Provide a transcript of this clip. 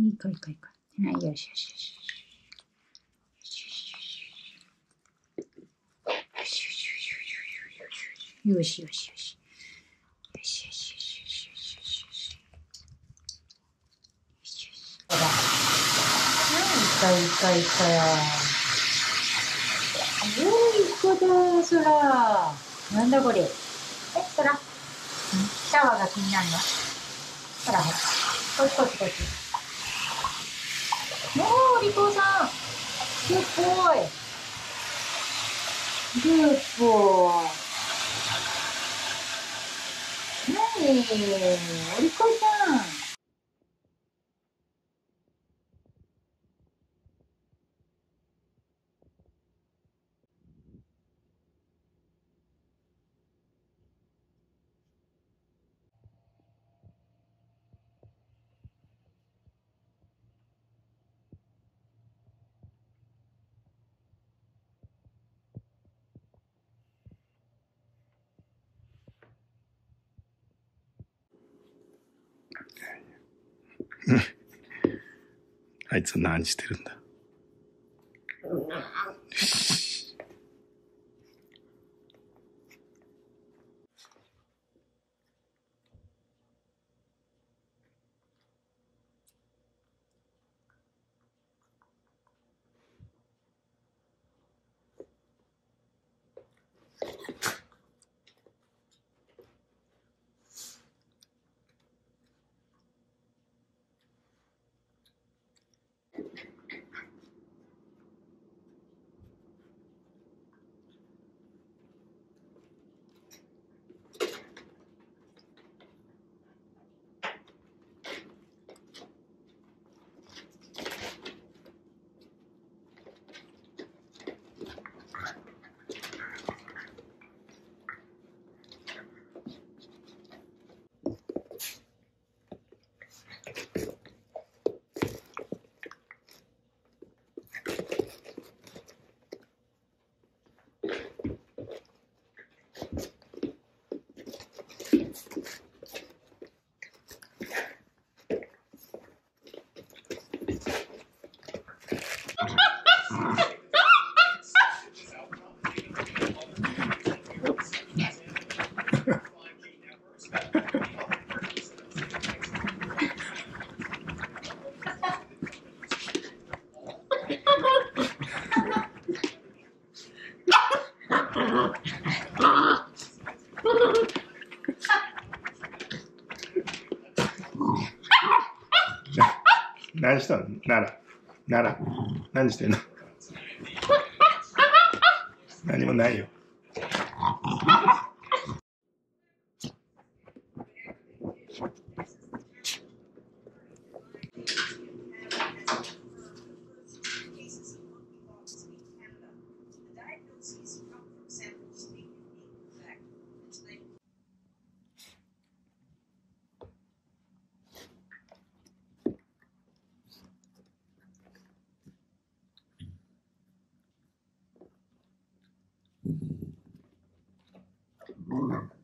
いいかいいかいいか。はい、よしよしよし。よしよしよし。よしよしよしよしよしよしよし。あら。はい、いかいかいか。いだ、そら。なんだこれ。え、そら。シャワーが気になるの。ほらほら。こっちこっちこっち。おー、リコさん。すごい。グッポー。なにお利口さん。あいつは何してるんだ？何したの？奈良。奈良。何してんの？何もないよ。うん。